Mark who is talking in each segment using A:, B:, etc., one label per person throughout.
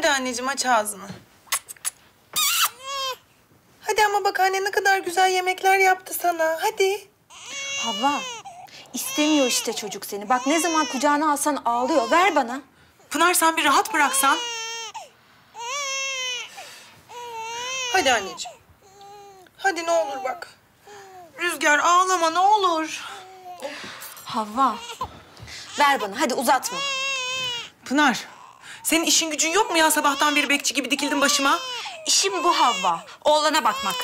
A: Hadi anneciğim aç ağzını. Hadi ama bak anne ne kadar güzel yemekler yaptı sana. Hadi.
B: Havva, istemiyor işte çocuk seni. Bak ne zaman kucağına alsan ağlıyor. Ver bana.
A: Pınar sen bir rahat bıraksan. Hadi anneciğim. Hadi ne olur bak. Rüzgar ağlama ne olur.
B: Havva, ver bana. Hadi uzatma.
A: Pınar, senin işin gücün yok mu ya sabahtan beri bekçi gibi dikildin başıma?
B: İşim bu Havva. Oğlana bakmak.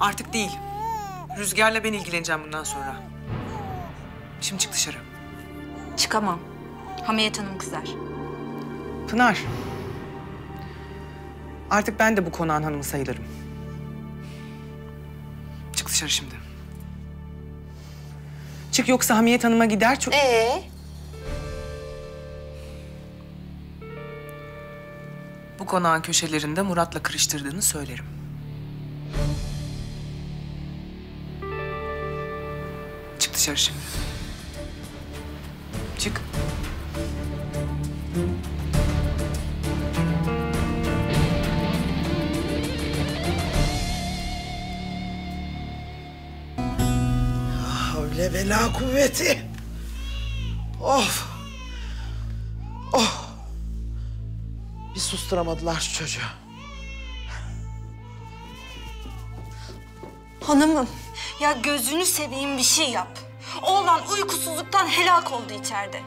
A: Artık değil. Rüzgar'la ben ilgileneceğim bundan sonra. Şimdi çık dışarı.
B: Çıkamam. Hamiyet Hanım kızar.
A: Pınar. Artık ben de bu konağın hanımı sayılırım. Çık dışarı şimdi. Çık yoksa Hamiyet Hanım'a gider çok...
B: Ee?
A: Bu konağın köşelerinde Murat'la kırıştırdığını söylerim. Çık dışarı şimdi. Çık.
C: Havle ve kuvveti. Of. Oh. Bir susturamadılar şu çocuğu.
B: Hanımım, ya gözünü seveyim bir şey yap. Oğlan uykusuzluktan helak oldu içeride.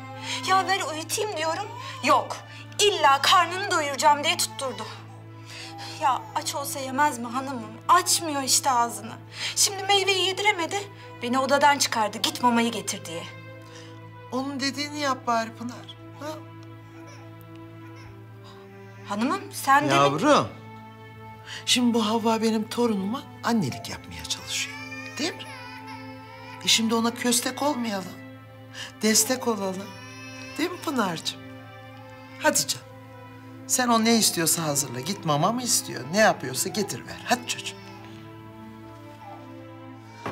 B: Ya ver uyutayım diyorum. Yok, illa karnını doyuracağım diye tutturdu. Ya aç olsa yemez mi hanımım? Açmıyor işte ağzını. Şimdi meyveyi yediremedi. Beni odadan çıkardı. Git mamayı getir diye.
C: Onun dediğini yap bari Pınar. Ha?
B: Hanımım sen de...
C: Yavrum. Şimdi bu Havva benim torunuma annelik yapmaya çalışıyor. Değil mi? E şimdi ona köstek olmayalım. Destek olalım. Değil mi Pınar'cığım? Hadi canım. Sen o ne istiyorsa hazırla. Git mama mı istiyor? Ne yapıyorsa getir ver. Hadi çocuğum.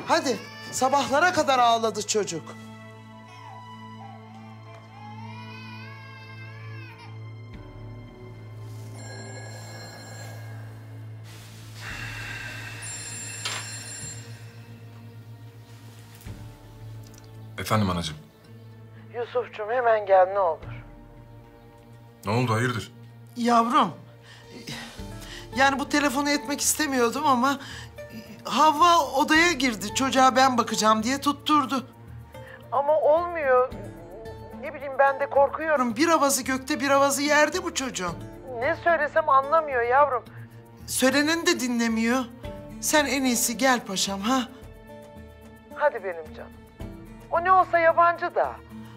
C: Hadi. Sabahlara kadar ağladı çocuk.
D: Efendim anacığım.
C: Yusuf'cum hemen gel ne olur.
D: Ne oldu hayırdır?
C: Yavrum, yani bu telefonu etmek istemiyordum ama Havva odaya girdi. Çocuğa ben bakacağım diye tutturdu. Ama olmuyor. Ne bileyim ben de korkuyorum. Bir avazı gökte bir avazı yerde bu çocuğun. Ne söylesem anlamıyor yavrum. Söyleneni de dinlemiyor. Sen en iyisi gel paşam ha. Hadi benim canım. O ne olsa yabancı da.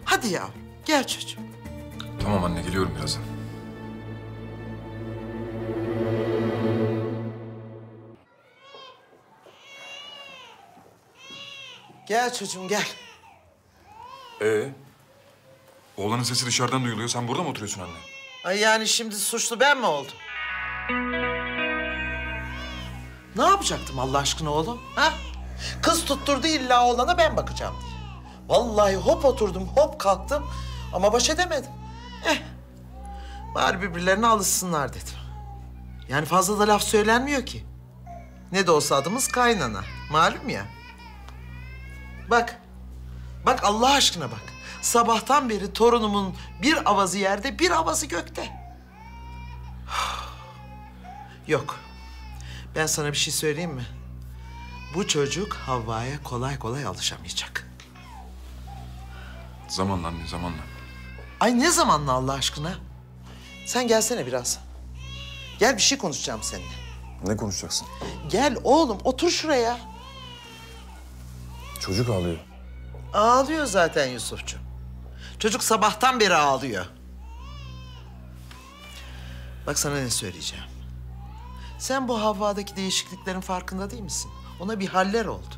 C: Hadi yavrum gel çocuğum.
D: Tamam anne geliyorum birazdan.
C: Gel çocuğum gel.
D: Ee? Oğlanın sesi dışarıdan duyuluyor. Sen burada mı oturuyorsun anne?
C: Ay yani şimdi suçlu ben mi oldum? Ne yapacaktım Allah aşkına oğlum? Ha? Kız tutturdu illa oğlana ben bakacağım diye. Vallahi hop oturdum, hop kalktım ama baş edemedim. Eh, bari birbirlerine alışsınlar dedim. Yani fazla da laf söylenmiyor ki. Ne de olsa adımız kaynana, malum ya. Bak, bak Allah aşkına bak. Sabahtan beri torunumun bir avazı yerde, bir avazı gökte. Yok. Ben sana bir şey söyleyeyim mi? Bu çocuk Havva'ya kolay kolay alışamayacak.
D: Zamanla anne zamanla.
C: Ay ne zamanla Allah aşkına? Sen gelsene biraz. Gel bir şey konuşacağım seninle.
D: Ne konuşacaksın?
C: Gel oğlum otur şuraya.
D: Çocuk ağlıyor.
C: Ağlıyor zaten Yusufcuğum. Çocuk sabahtan beri ağlıyor. Bak sana ne söyleyeceğim. Sen bu Havva'daki değişikliklerin farkında değil misin? Ona bir haller oldu.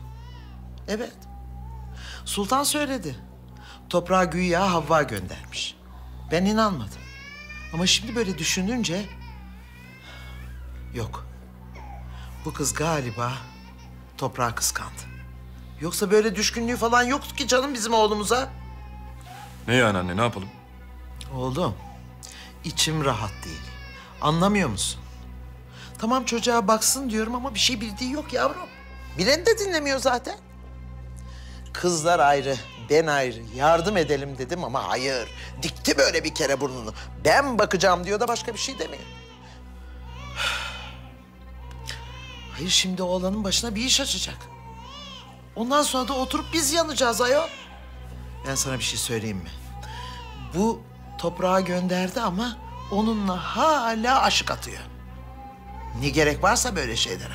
C: Evet. Sultan söyledi. Toprağa güya Havva göndermiş. Ben inanmadım. Ama şimdi böyle düşününce... Yok. Bu kız galiba toprağı kıskandı. Yoksa böyle düşkünlüğü falan yoktu ki canım bizim oğlumuza.
D: Ne yani anne ne yapalım?
C: Oğlum, içim rahat değil. Anlamıyor musun? Tamam çocuğa baksın diyorum ama bir şey bildiği yok yavrum. Bilen de dinlemiyor zaten. Kızlar ayrı, ben ayrı. Yardım edelim dedim ama hayır. Dikti böyle bir kere burnunu. Ben bakacağım diyor da başka bir şey demiyor. Hayır şimdi oğlanın başına bir iş açacak. Ondan sonra da oturup biz yanacağız ayol. Ben sana bir şey söyleyeyim mi? Bu toprağa gönderdi ama onunla hala aşık atıyor. Ne gerek varsa böyle şeylere.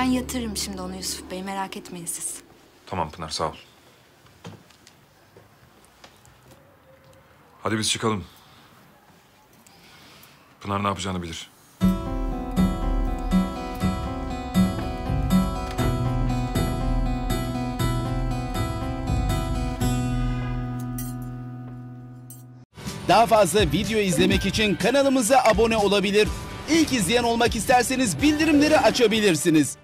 B: Ben yatırırım şimdi onu Yusuf Bey merak etmeyin siz.
D: Tamam Pınar sağ ol. Hadi biz çıkalım. Pınar ne yapacağını bilir.
E: Daha fazla video izlemek için kanalımıza abone olabilir. İlk izleyen olmak isterseniz bildirimleri açabilirsiniz.